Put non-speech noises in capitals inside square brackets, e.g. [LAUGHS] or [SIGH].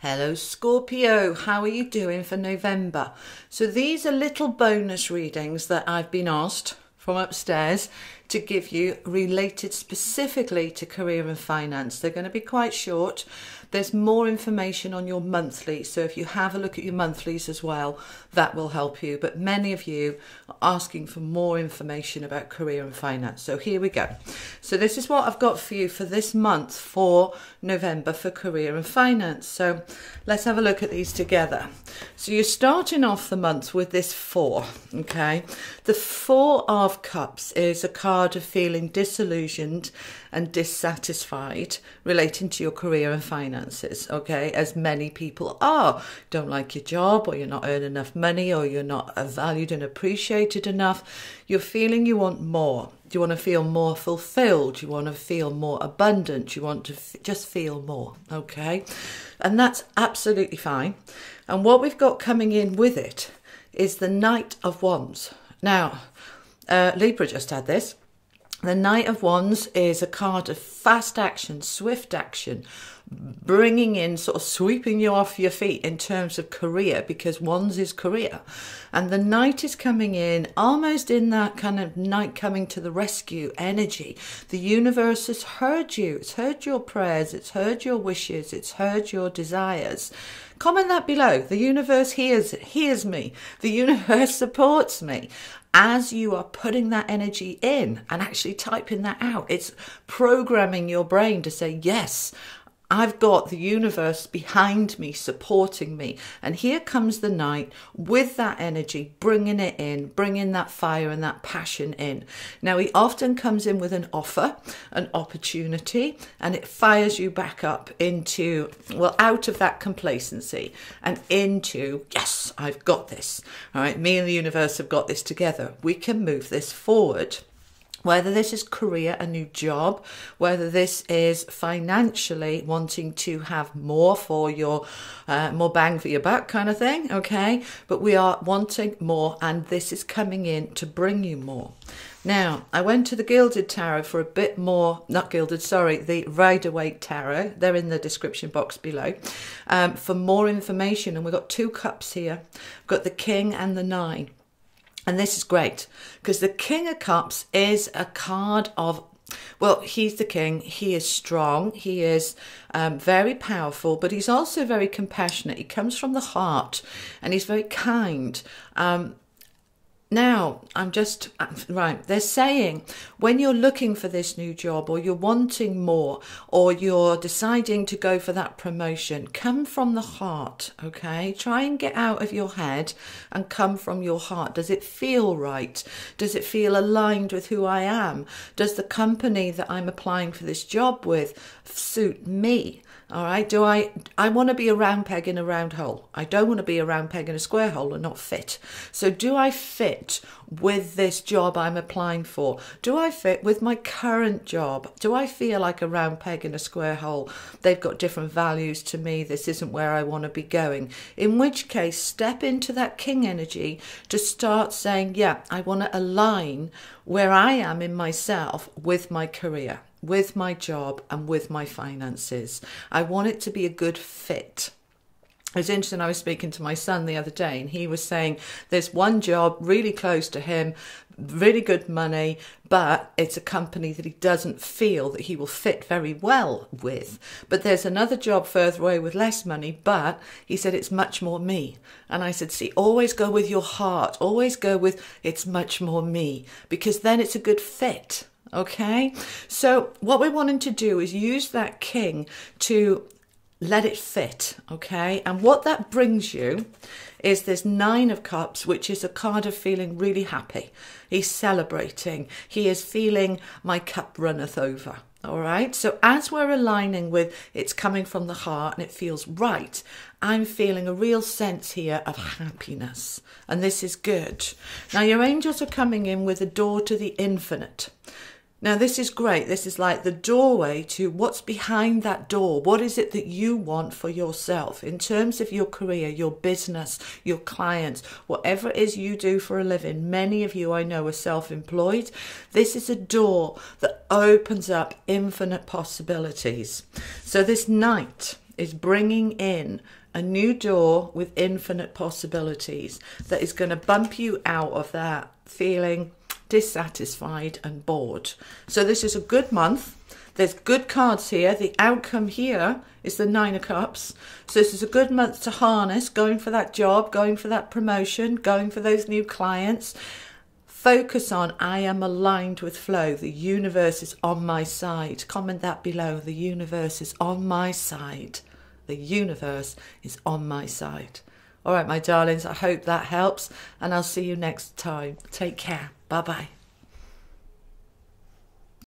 Hello, Scorpio. How are you doing for November? So, these are little bonus readings that I've been asked from upstairs to give you related specifically to career and finance. They're going to be quite short. There's more information on your monthly, so if you have a look at your monthlies as well, that will help you. But many of you are asking for more information about career and finance. So here we go. So this is what I've got for you for this month for November for career and finance. So let's have a look at these together. So you're starting off the month with this four, okay? The four of cups is a card of feeling disillusioned and dissatisfied relating to your career and finances, okay? As many people are. Don't like your job, or you're not earning enough money, or you're not valued and appreciated enough. You're feeling you want more. You want to feel more fulfilled. You want to feel more abundant. You want to f- just feel more, okay? And that's absolutely fine. And what we've got coming in with it is the Knight of Wands. Now, uh, Libra just had this. The Knight of Wands is a card of fast action, swift action, bringing in, sort of sweeping you off your feet in terms of career, because Wands is career. And the Knight is coming in almost in that kind of Knight coming to the rescue energy. The universe has heard you, it's heard your prayers, it's heard your wishes, it's heard your desires. Comment that below. The universe hears hears me. The universe [LAUGHS] supports me as you are putting that energy in and actually typing that out, it's programming your brain to say, Yes, I've got the universe behind me, supporting me. And here comes the Knight with that energy, bringing it in, bringing that fire and that passion in. Now, he often comes in with an offer, an opportunity, and it fires you back up into, well, out of that complacency and into, yes, I've got this. All right, me and the universe have got this together. We can move this forward whether this is career, a new job, whether this is financially wanting to have more for your, uh, more bang for your buck kind of thing, okay? But we are wanting more, and this is coming in to bring you more. Now, I went to the Gilded Tarot for a bit more, not Gilded, sorry, the Rider Waite Tarot. They're in the description box below um, for more information. And we've got two cups here. We've got the King and the Nine. And this is great because the King of Cups is a card of well, he's the king. He is strong. He is um, very powerful, but he's also very compassionate. He comes from the heart and he's very kind. Um, now, I'm just right. They're saying when you're looking for this new job or you're wanting more or you're deciding to go for that promotion, come from the heart, okay? Try and get out of your head and come from your heart. Does it feel right? Does it feel aligned with who I am? Does the company that I'm applying for this job with suit me? All right. Do I? I want to be a round peg in a round hole. I don't want to be a round peg in a square hole and not fit. So, do I fit with this job I'm applying for? Do I fit with my current job? Do I feel like a round peg in a square hole? They've got different values to me. This isn't where I want to be going. In which case, step into that king energy to start saying, yeah, I want to align where I am in myself with my career with my job and with my finances. I want it to be a good fit. It was interesting. I was speaking to my son the other day, and he was saying there's one job really close to him, really good money, but it's a company that he doesn't feel that he will fit very well with. But there's another job further away with less money, but he said it's much more me. And I said, see, always go with your heart, always go with it's much more me, because then it's a good fit. Okay, so what we're wanting to do is use that king to let it fit. Okay, and what that brings you is this Nine of Cups, which is a card of feeling really happy. He's celebrating, he is feeling my cup runneth over. All right, so as we're aligning with it's coming from the heart and it feels right, I'm feeling a real sense here of happiness, and this is good. Now, your angels are coming in with a door to the infinite. Now, this is great. This is like the doorway to what's behind that door. What is it that you want for yourself in terms of your career, your business, your clients, whatever it is you do for a living? Many of you I know are self employed. This is a door that opens up infinite possibilities. So, this Knight is bringing in a new door with infinite possibilities that is going to bump you out of that feeling dissatisfied and bored. So, this is a good month. There's good cards here. The outcome here is the Nine of Cups. So, this is a good month to harness, going for that job, going for that promotion, going for those new clients. Focus on I am aligned with flow. The universe is on my side. Comment that below. The universe is on my side. The universe is on my side. All right, my darlings, I hope that helps, and I'll see you next time. Take care. Bye bye.